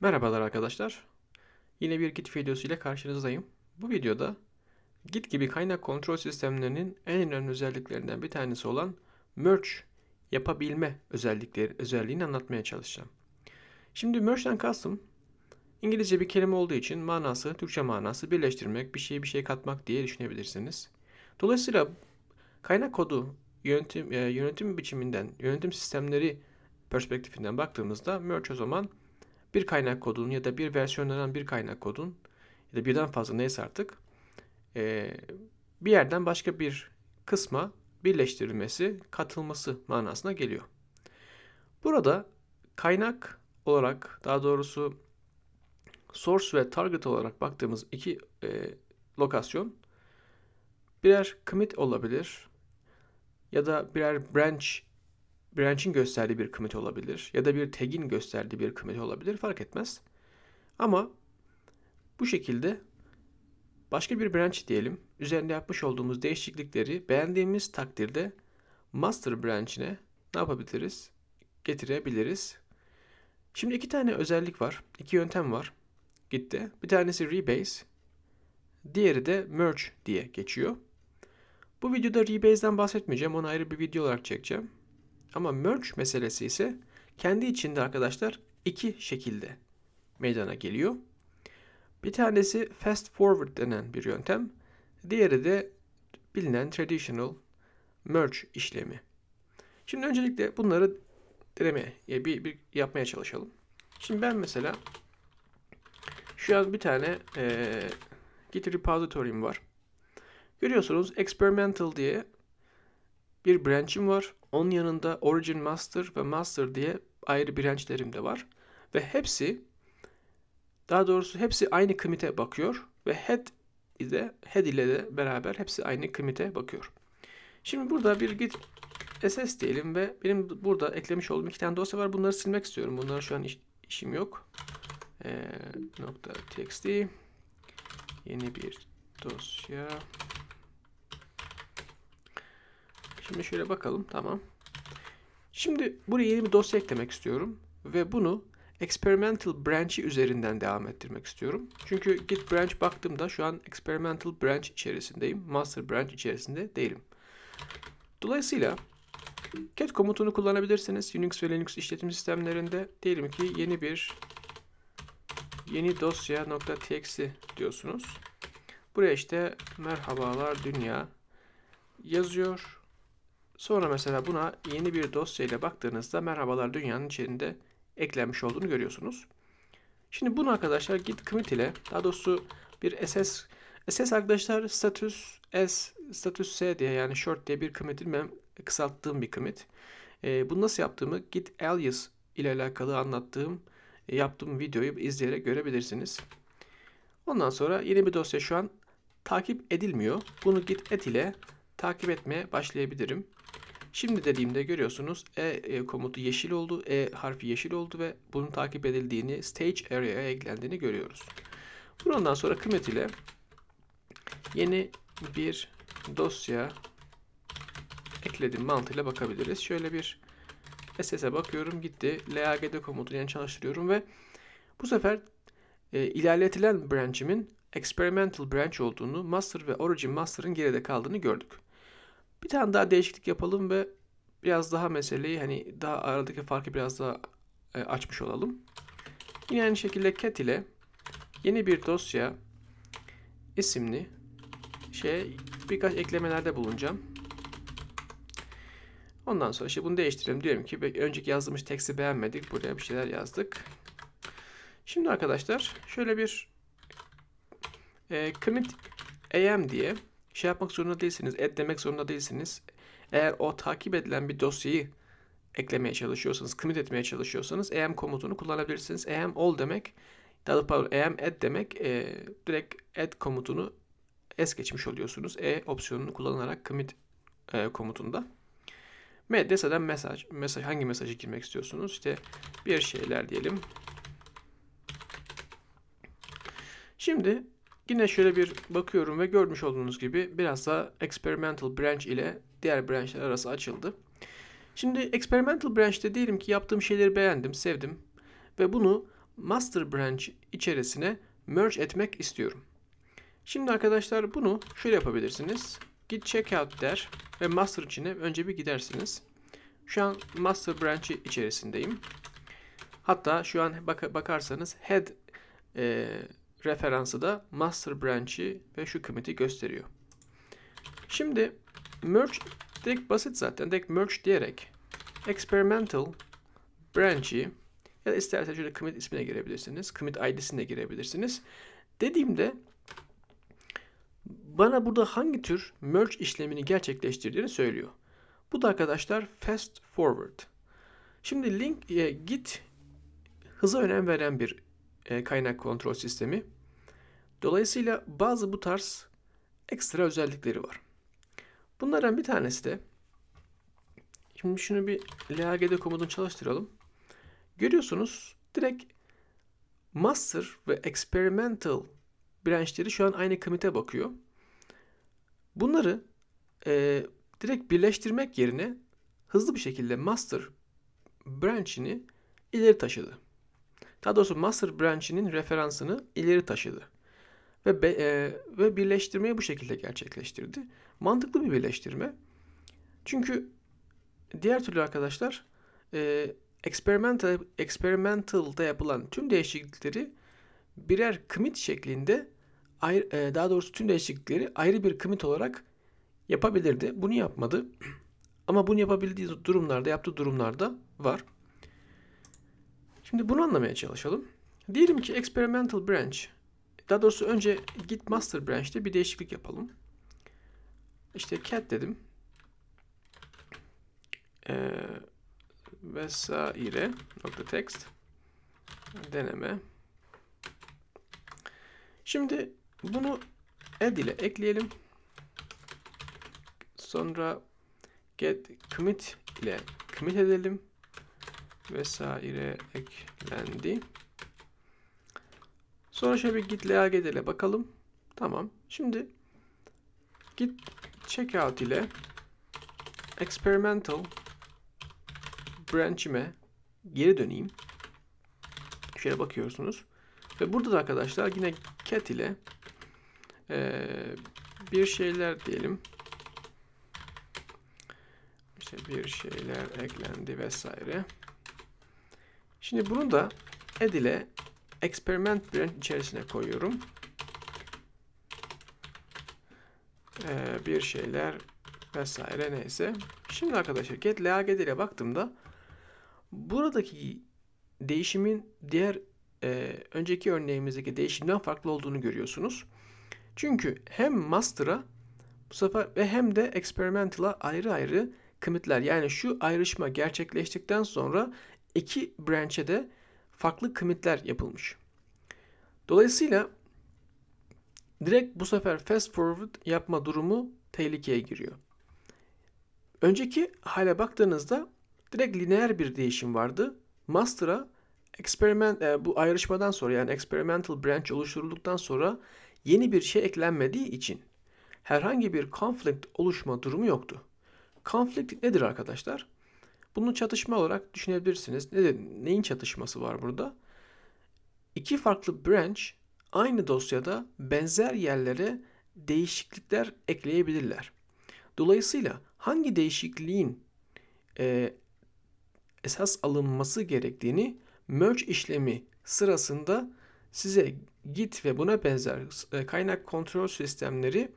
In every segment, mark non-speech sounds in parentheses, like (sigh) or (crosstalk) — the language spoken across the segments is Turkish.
Merhabalar arkadaşlar. Yine bir Git videosu ile karşınızdayım. Bu videoda Git gibi kaynak kontrol sistemlerinin en önemli özelliklerinden bir tanesi olan merge yapabilme özellikleri özelliğini anlatmaya çalışacağım. Şimdi merge'den kastım İngilizce bir kelime olduğu için manası, Türkçe manası birleştirmek, bir şeye bir şey katmak diye düşünebilirsiniz. Dolayısıyla kaynak kodu yönetim, e, yönetim biçiminden, yönetim sistemleri perspektifinden baktığımızda merge o zaman bir kaynak kodun ya da bir versiyonlanan bir kaynak kodun ya da birden fazla neyse artık e, bir yerden başka bir kısma birleştirilmesi, katılması manasına geliyor. Burada kaynak olarak daha doğrusu source ve target olarak baktığımız iki e, lokasyon birer commit olabilir ya da birer branch branch'in gösterdiği bir commit olabilir ya da bir tag'in gösterdiği bir commit olabilir fark etmez. Ama bu şekilde başka bir branch diyelim. Üzerinde yapmış olduğumuz değişiklikleri beğendiğimiz takdirde master branch'ine ne yapabiliriz? Getirebiliriz. Şimdi iki tane özellik var. iki yöntem var. Gitti. Bir tanesi rebase. Diğeri de merge diye geçiyor. Bu videoda rebase'den bahsetmeyeceğim. Onu ayrı bir video olarak çekeceğim. Ama merge meselesi ise kendi içinde arkadaşlar iki şekilde meydana geliyor. Bir tanesi fast forward denen bir yöntem. Diğeri de bilinen traditional merge işlemi. Şimdi öncelikle bunları denemeye, bir, bir yapmaya çalışalım. Şimdi ben mesela şu an bir tane e, Git repository'm var. Görüyorsunuz experimental diye bir branch'im var. Onun yanında origin master ve master diye ayrı branch'lerim de var. Ve hepsi daha doğrusu hepsi aynı commit'e bakıyor ve head ile head ile de beraber hepsi aynı commit'e bakıyor. Şimdi burada bir git ss diyelim ve benim burada eklemiş olduğum iki tane dosya var. Bunları silmek istiyorum. Bunlar şu an iş, işim yok. Ee, txt yeni bir dosya Şimdi şöyle bakalım. Tamam. Şimdi buraya yeni bir dosya eklemek istiyorum. Ve bunu experimental branch'i üzerinden devam ettirmek istiyorum. Çünkü git branch baktığımda şu an experimental branch içerisindeyim. Master branch içerisinde değilim. Dolayısıyla cat komutunu kullanabilirsiniz. Unix ve Linux işletim sistemlerinde diyelim ki yeni bir yeni dosya .txt diyorsunuz. Buraya işte merhabalar dünya yazıyor. Sonra mesela buna yeni bir dosya ile baktığınızda merhabalar dünyanın içinde eklenmiş olduğunu görüyorsunuz. Şimdi bunu arkadaşlar git commit ile daha doğrusu bir ss ss arkadaşlar status s status s diye yani short diye bir commit'in ben kısalttığım bir commit. E, bunu nasıl yaptığımı git alias ile alakalı anlattığım yaptığım videoyu izleyerek görebilirsiniz. Ondan sonra yeni bir dosya şu an takip edilmiyor. Bunu git et ile takip etmeye başlayabilirim. Şimdi dediğimde görüyorsunuz E, e komutu yeşil oldu. E harfi yeşil oldu ve bunun takip edildiğini stage area'ya eklendiğini görüyoruz. Bundan sonra commit ile yeni bir dosya ekledim mantığıyla bakabiliriz. Şöyle bir SS'e bakıyorum gitti. LAGD komutunu yani çalıştırıyorum ve bu sefer e, ilerletilen branch'imin experimental branch olduğunu, master ve origin master'ın geride kaldığını gördük. Bir tane daha değişiklik yapalım ve biraz daha meseleyi hani daha aradaki farkı biraz daha e, açmış olalım. Yine aynı şekilde cat ile yeni bir dosya isimli şey birkaç eklemelerde bulunacağım. Ondan sonra işte bunu değiştirelim. Diyorum ki önceki yazdığımız teksti beğenmedik. Buraya bir şeyler yazdık. Şimdi arkadaşlar şöyle bir e, commit am diye şey yapmak zorunda değilsiniz. Add demek zorunda değilsiniz. Eğer o takip edilen bir dosyayı eklemeye çalışıyorsanız, commit etmeye çalışıyorsanız am komutunu kullanabilirsiniz. am all demek, daha pardon, am add demek e, direkt add komutunu es geçmiş oluyorsunuz. E opsiyonunu kullanarak commit e, komutunda. Medreseden mesaj, mesaj hangi mesajı girmek istiyorsunuz? İşte bir şeyler diyelim. Şimdi Yine şöyle bir bakıyorum ve görmüş olduğunuz gibi biraz da experimental branch ile diğer branchler arası açıldı. Şimdi experimental branch'te diyelim ki yaptığım şeyleri beğendim, sevdim ve bunu master branch içerisine merge etmek istiyorum. Şimdi arkadaşlar bunu şöyle yapabilirsiniz. Git checkout der ve master içine önce bir gidersiniz. Şu an master branch içerisindeyim. Hatta şu an bak bakarsanız head e, referansı da master branch'i ve şu commit'i gösteriyor. Şimdi merge direkt basit zaten. Direkt merge diyerek experimental branch'i ya da isterseniz şöyle commit ismine girebilirsiniz. Commit ID'sine girebilirsiniz. Dediğimde bana burada hangi tür merge işlemini gerçekleştirdiğini söylüyor. Bu da arkadaşlar fast forward. Şimdi link e, git hıza önem veren bir e, kaynak kontrol sistemi. Dolayısıyla bazı bu tarz ekstra özellikleri var. Bunlardan bir tanesi de şimdi şunu bir LAGD komutunu çalıştıralım. Görüyorsunuz direkt master ve experimental branchleri şu an aynı commit'e bakıyor. Bunları e, direkt birleştirmek yerine hızlı bir şekilde master branch'ini ileri taşıdı. Daha doğrusu master branch'inin referansını ileri taşıdı. Ve, be, e, ve birleştirmeyi bu şekilde gerçekleştirdi. Mantıklı bir birleştirme. Çünkü diğer türlü arkadaşlar e, experimental, experimental'da yapılan tüm değişiklikleri birer commit şeklinde ayrı, e, daha doğrusu tüm değişiklikleri ayrı bir commit olarak yapabilirdi. Bunu yapmadı. (clears throat) Ama bunu yapabildiği durumlarda, yaptığı durumlarda var. Şimdi bunu anlamaya çalışalım. Diyelim ki experimental branch, daha doğrusu önce git master branch'te bir değişiklik yapalım. İşte cat dedim. Ee, vesaire nokta text deneme. Şimdi bunu add ile ekleyelim. Sonra get commit ile commit edelim. Vesaire eklendi. Sonra şöyle bir git lagd ile bakalım. Tamam. Şimdi git checkout ile experimental branch'ime geri döneyim. Şöyle bakıyorsunuz. Ve burada da arkadaşlar yine cat ile e, bir şeyler diyelim. İşte bir şeyler eklendi vesaire. Şimdi bunu da add ile experiment branch içerisine koyuyorum. Ee, bir şeyler vesaire neyse. Şimdi arkadaşlar get lagd ile baktığımda buradaki değişimin diğer e, önceki örneğimizdeki değişimden farklı olduğunu görüyorsunuz. Çünkü hem master'a bu sefer ve hem de experimental'a ayrı ayrı commitler yani şu ayrışma gerçekleştikten sonra iki branch'e de farklı commitler yapılmış. Dolayısıyla direkt bu sefer fast forward yapma durumu tehlikeye giriyor. Önceki hale baktığınızda direkt lineer bir değişim vardı. Master'a experiment e, bu ayrışmadan sonra yani experimental branch oluşturulduktan sonra yeni bir şey eklenmediği için herhangi bir conflict oluşma durumu yoktu. Conflict nedir arkadaşlar? Bunu çatışma olarak düşünebilirsiniz. Nedir? Neyin çatışması var burada? İki farklı branch aynı dosyada benzer yerlere değişiklikler ekleyebilirler. Dolayısıyla hangi değişikliğin e, esas alınması gerektiğini merge işlemi sırasında size git ve buna benzer e, kaynak kontrol sistemleri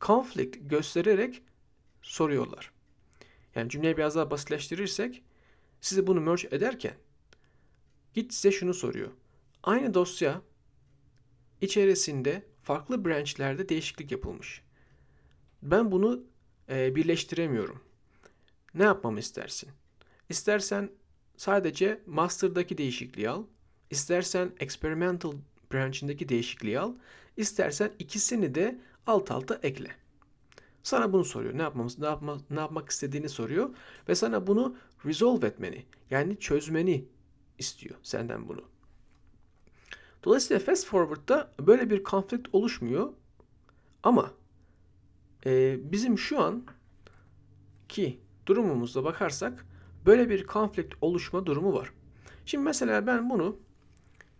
conflict göstererek soruyorlar. Yani cümleyi biraz daha basitleştirirsek size bunu merge ederken git size şunu soruyor. Aynı dosya içerisinde farklı branchlerde değişiklik yapılmış. Ben bunu e, birleştiremiyorum. Ne yapmamı istersin? İstersen sadece master'daki değişikliği al. İstersen experimental branch'indeki değişikliği al. İstersen ikisini de alt alta ekle. Sana bunu soruyor. Ne yapmamız, ne, yapma, ne yapmak istediğini soruyor ve sana bunu resolve etmeni, yani çözmeni istiyor senden bunu. Dolayısıyla fast forward'da böyle bir konflikt oluşmuyor. Ama e, bizim şu an ki durumumuzda bakarsak böyle bir konflikt oluşma durumu var. Şimdi mesela ben bunu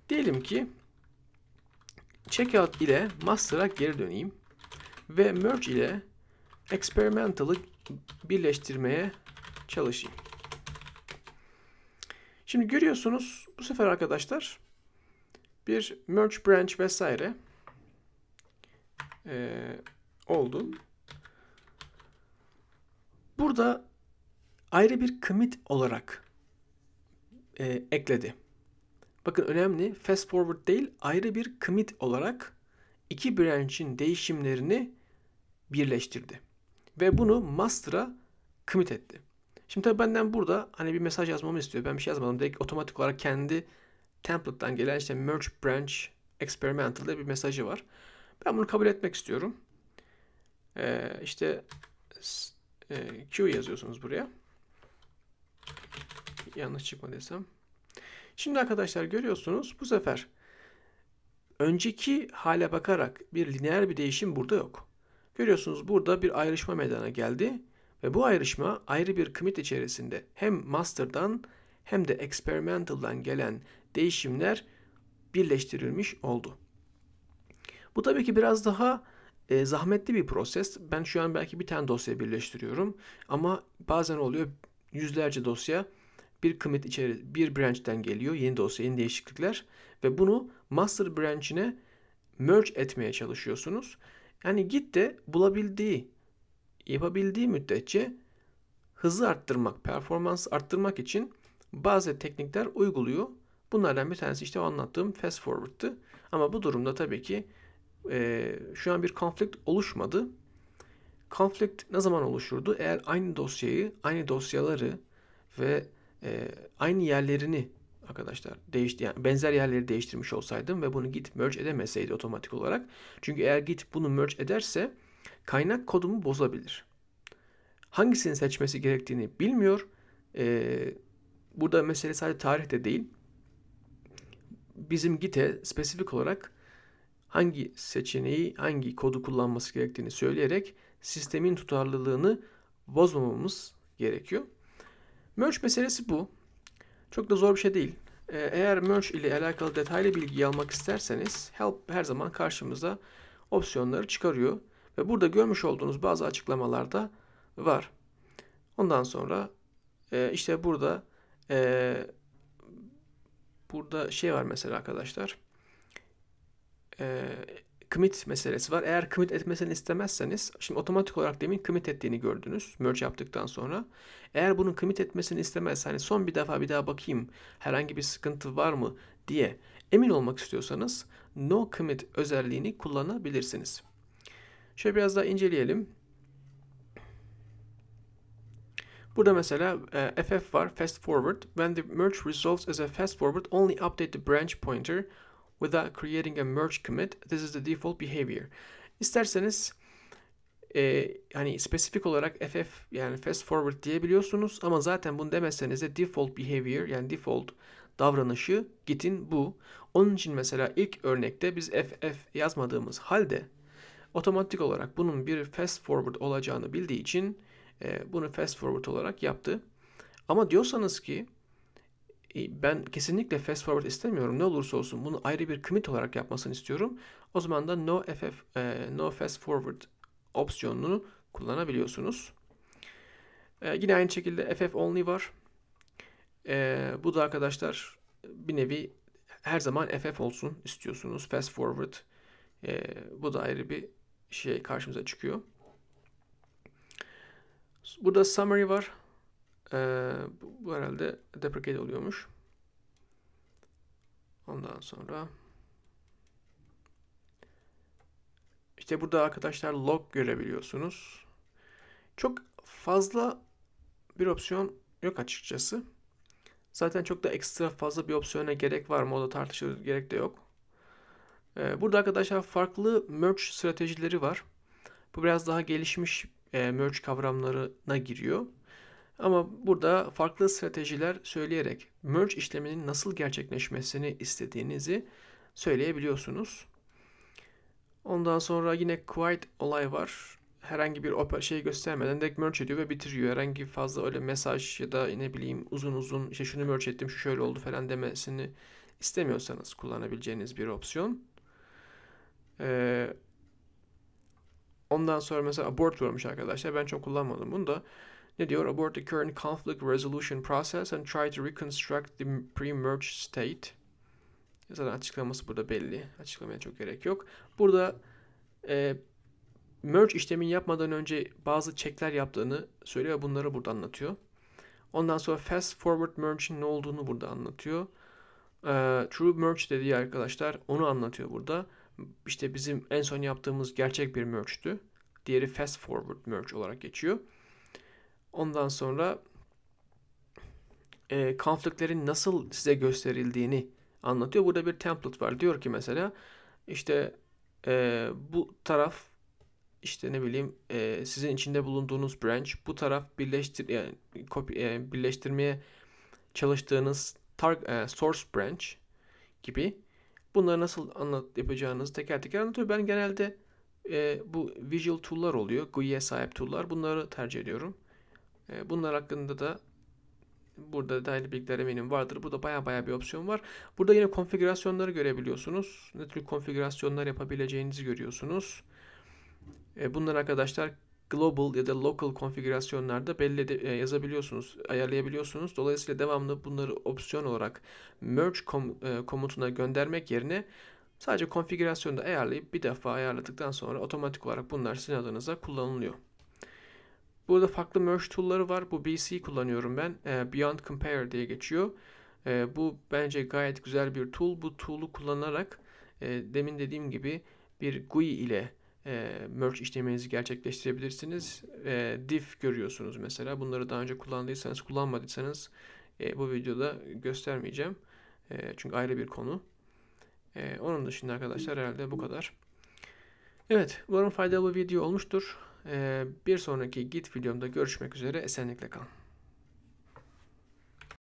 Diyelim ki checkout ile master'a geri döneyim ve merge ile experimental'ı birleştirmeye çalışayım. Şimdi görüyorsunuz bu sefer arkadaşlar bir merge branch vesaire e, oldu. Burada ayrı bir commit olarak e, ekledi. Bakın önemli fast forward değil ayrı bir commit olarak iki branch'in değişimlerini birleştirdi. Ve bunu master'a commit etti. Şimdi tabii benden burada hani bir mesaj yazmamı istiyor. Ben bir şey yazmadım. Direkt otomatik olarak kendi template'dan gelen işte merge branch experimental'da bir mesajı var. Ben bunu kabul etmek istiyorum. Ee, işte e, Q yazıyorsunuz buraya. Yanlış çıkma desem. Şimdi arkadaşlar görüyorsunuz bu sefer önceki hale bakarak bir lineer bir değişim burada yok. Görüyorsunuz burada bir ayrışma meydana geldi ve bu ayrışma ayrı bir commit içerisinde hem master'dan hem de experimental'dan gelen değişimler birleştirilmiş oldu. Bu tabii ki biraz daha e, zahmetli bir proses. Ben şu an belki bir tane dosya birleştiriyorum ama bazen oluyor yüzlerce dosya bir commit içeri bir branch'ten geliyor. Yeni dosya, yeni değişiklikler ve bunu master branch'ine merge etmeye çalışıyorsunuz. Yani git de bulabildiği, yapabildiği müddetçe hızı arttırmak, performans arttırmak için bazı teknikler uyguluyor. Bunlardan bir tanesi işte anlattığım fast forward'tı. Ama bu durumda tabii ki e, şu an bir konflikt oluşmadı. Konflikt ne zaman oluşurdu? Eğer aynı dosyayı, aynı dosyaları ve e, aynı yerlerini arkadaşlar değişti yani benzer yerleri değiştirmiş olsaydım ve bunu git merge edemeseydi otomatik olarak. Çünkü eğer git bunu merge ederse kaynak kodumu bozabilir. Hangisini seçmesi gerektiğini bilmiyor. Ee, burada mesele sadece tarihte değil. Bizim Git'e spesifik olarak hangi seçeneği, hangi kodu kullanması gerektiğini söyleyerek sistemin tutarlılığını bozmamamız gerekiyor. Merge meselesi bu. Çok da zor bir şey değil. Ee, eğer merge ile alakalı detaylı bilgi almak isterseniz help her zaman karşımıza opsiyonları çıkarıyor. Ve burada görmüş olduğunuz bazı açıklamalarda var. Ondan sonra e, işte burada e, burada şey var mesela arkadaşlar. E, commit meselesi var. Eğer commit etmesini istemezseniz, şimdi otomatik olarak demin commit ettiğini gördünüz merge yaptıktan sonra. Eğer bunun commit etmesini istemez, hani son bir defa bir daha bakayım herhangi bir sıkıntı var mı diye emin olmak istiyorsanız no commit özelliğini kullanabilirsiniz. Şöyle biraz daha inceleyelim. Burada mesela e, FF var, fast forward. When the merge resolves as a fast forward, only update the branch pointer without creating a merge commit. This is the default behavior. İsterseniz e, hani spesifik olarak FF yani fast forward diyebiliyorsunuz ama zaten bunu demezseniz de default behavior yani default davranışı Git'in bu. Onun için mesela ilk örnekte biz FF yazmadığımız halde otomatik olarak bunun bir fast forward olacağını bildiği için e, bunu fast forward olarak yaptı. Ama diyorsanız ki ben kesinlikle fast forward istemiyorum. Ne olursa olsun bunu ayrı bir commit olarak yapmasını istiyorum. O zaman da no ff e, no fast forward opsiyonunu kullanabiliyorsunuz. E, yine aynı şekilde ff only var. E, bu da arkadaşlar bir nevi her zaman ff olsun istiyorsunuz. Fast forward. E, bu da ayrı bir şey karşımıza çıkıyor. Burada summary var. Ee, bu, bu herhalde deprecate oluyormuş. Ondan sonra işte burada arkadaşlar log görebiliyorsunuz. Çok fazla bir opsiyon yok açıkçası. Zaten çok da ekstra fazla bir opsiyona gerek var mı o da tartışılır gerek de yok. Ee, burada arkadaşlar farklı merge stratejileri var. Bu biraz daha gelişmiş e, merge kavramlarına giriyor. Ama burada farklı stratejiler söyleyerek merge işleminin nasıl gerçekleşmesini istediğinizi söyleyebiliyorsunuz. Ondan sonra yine quite olay var. Herhangi bir şey göstermeden direkt merge ediyor ve bitiriyor. Herhangi fazla öyle mesaj ya da ne bileyim uzun uzun işte şunu merge ettim şu şöyle oldu falan demesini istemiyorsanız kullanabileceğiniz bir opsiyon. Ee, ondan sonra mesela abort varmış arkadaşlar. Ben çok kullanmadım bunu da. Ne diyor? Abort the current conflict resolution process and try to reconstruct the pre-merge state. Zaten açıklaması burada belli. Açıklamaya çok gerek yok. Burada e, merge işlemini yapmadan önce bazı checkler yaptığını söylüyor. Bunları burada anlatıyor. Ondan sonra fast forward merge'in ne olduğunu burada anlatıyor. Ee, true merge dediği arkadaşlar onu anlatıyor burada. İşte bizim en son yaptığımız gerçek bir merge'tü. Diğeri fast forward merge olarak geçiyor. Ondan sonra e, konfliklerin nasıl size gösterildiğini anlatıyor. Burada bir template var. Diyor ki mesela işte e, bu taraf işte ne bileyim e, sizin içinde bulunduğunuz branch bu taraf birleştir yani copy, e, birleştirmeye çalıştığınız tar, e, source branch gibi bunları nasıl anlat yapacağınızı teker teker anlatıyor. Ben genelde e, bu visual tool'lar oluyor. GUI'ye sahip tool'lar. Bunları tercih ediyorum. E, bunlar hakkında da burada detaylı bilgiler eminim vardır. Burada baya baya bir opsiyon var. Burada yine konfigürasyonları görebiliyorsunuz. Ne tür konfigürasyonlar yapabileceğinizi görüyorsunuz. E, bunlar arkadaşlar global ya da local konfigürasyonlarda belli e, yazabiliyorsunuz, ayarlayabiliyorsunuz. Dolayısıyla devamlı bunları opsiyon olarak merge kom, komutuna göndermek yerine sadece konfigürasyonda ayarlayıp bir defa ayarladıktan sonra otomatik olarak bunlar sizin adınıza kullanılıyor. Burada farklı merge tool'ları var. Bu BC kullanıyorum ben. E, Beyond Compare diye geçiyor. E, bu bence gayet güzel bir tool. Bu tool'u kullanarak e, demin dediğim gibi bir GUI ile e, merge işleminizi gerçekleştirebilirsiniz. E, diff görüyorsunuz mesela. Bunları daha önce kullandıysanız, kullanmadıysanız bu videoda göstermeyeceğim. Çünkü ayrı bir konu. E, onun dışında arkadaşlar herhalde bu kadar. Evet, umarım faydalı bir video olmuştur. E, bir sonraki Git videomda görüşmek üzere. Esenlikle kalın.